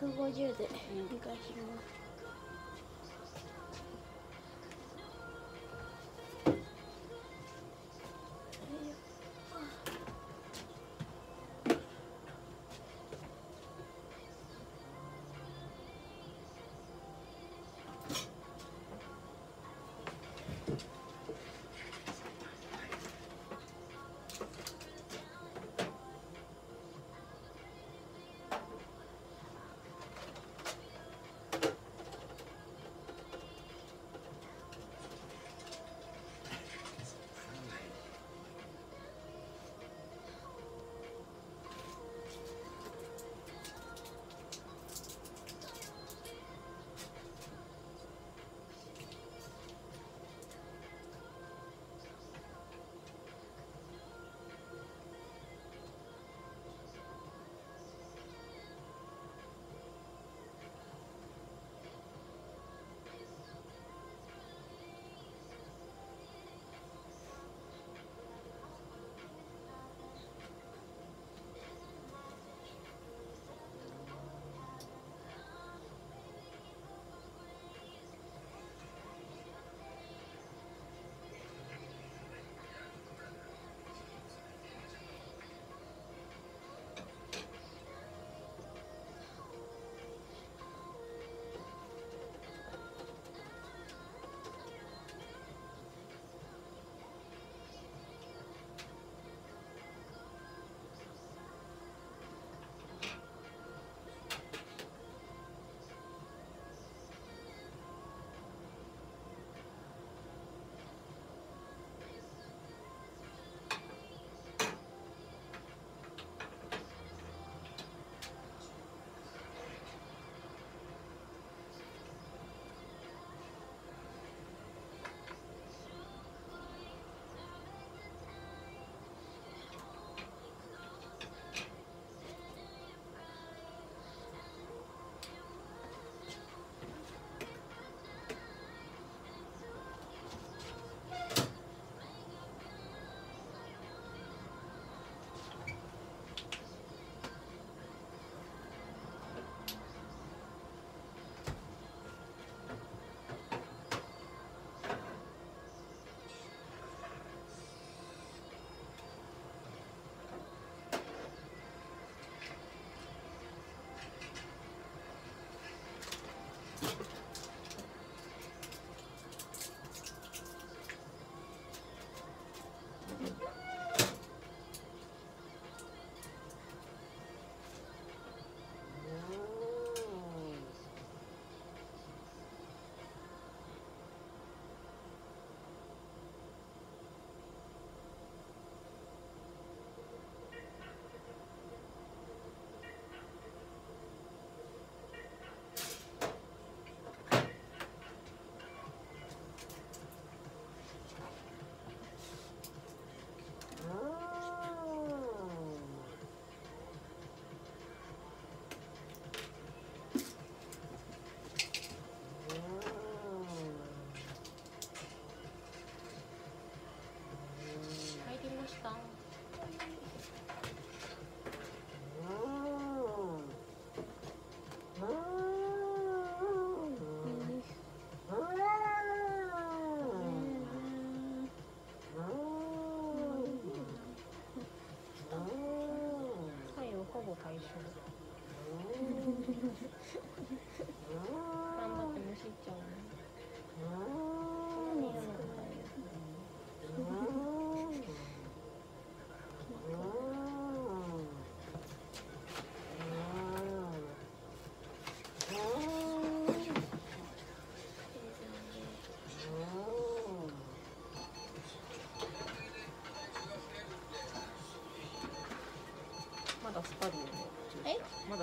150でお願いします。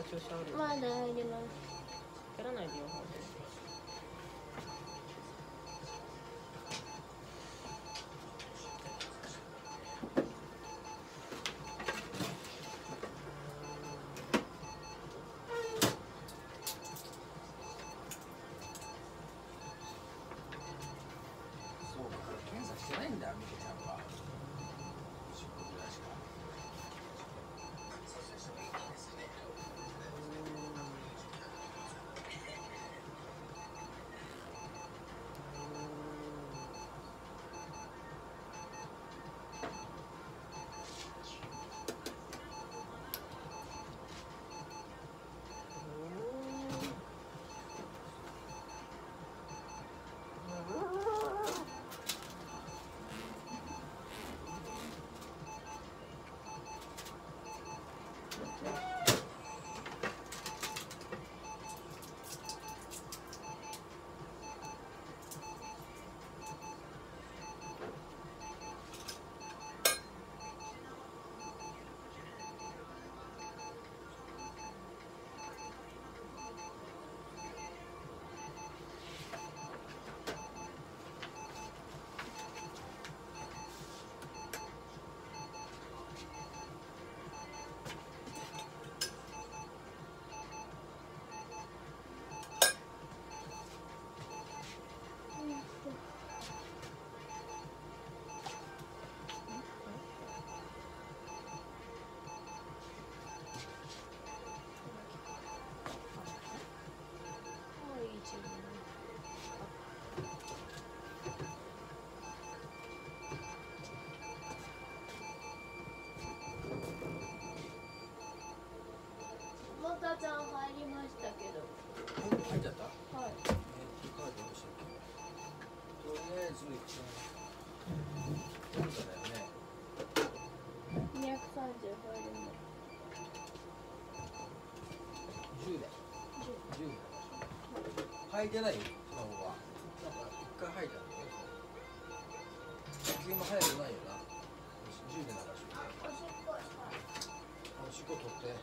注射ある、まだ入れますやらない。でよほんとそうか検査してないんだすぐ行くしなんだよね230超えるんだ10で10で履いてない。スマホはなんか一回履いたんだよね野球も速くないよな10で流しおしっこしたおしっこ取って